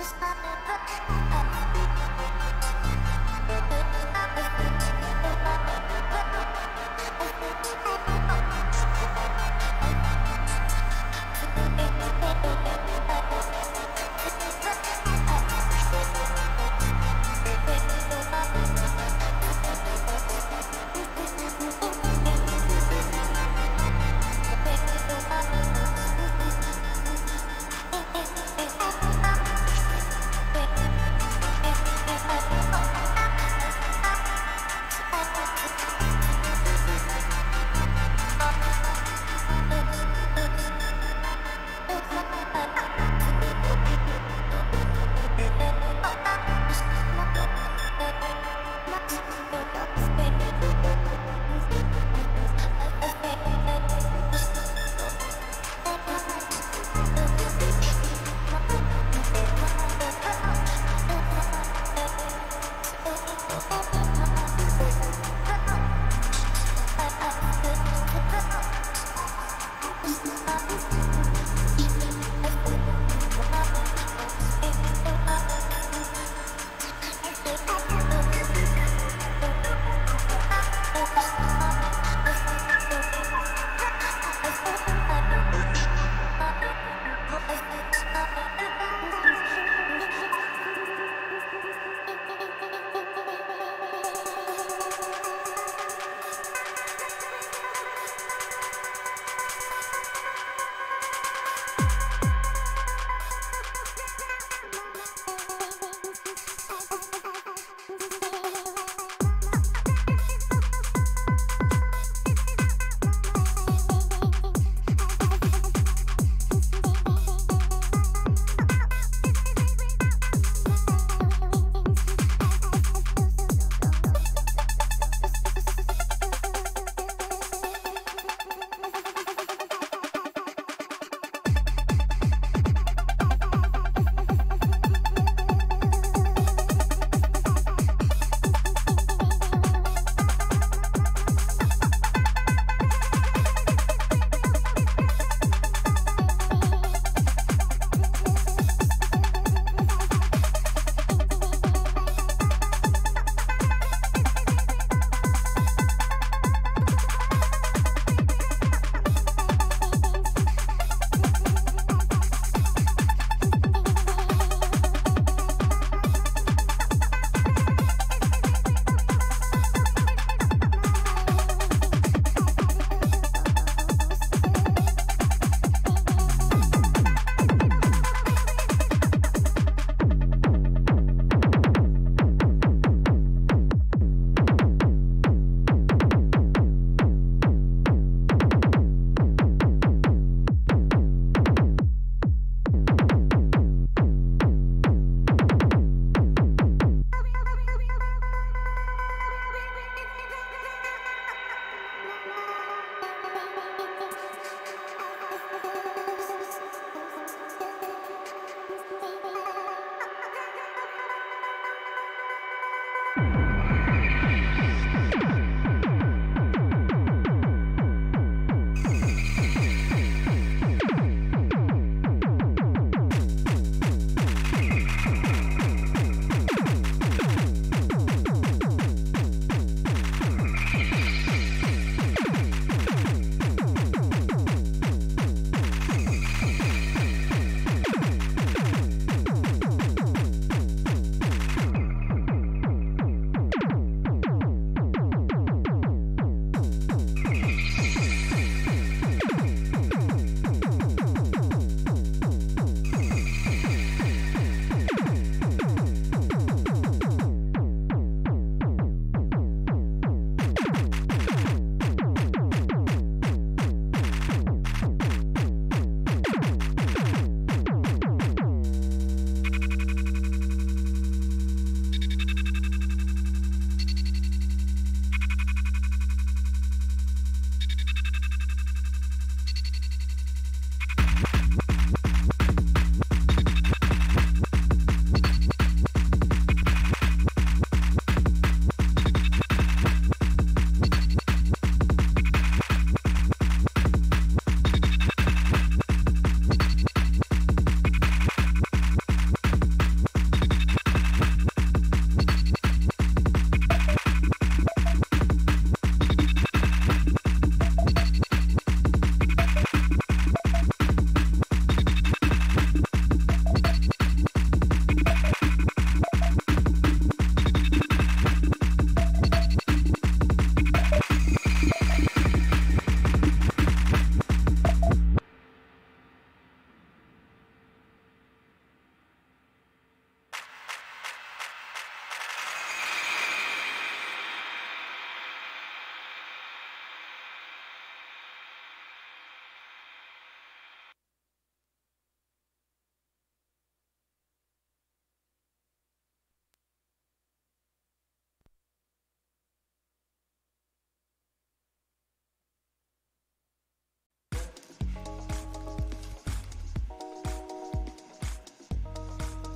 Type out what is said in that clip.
Stop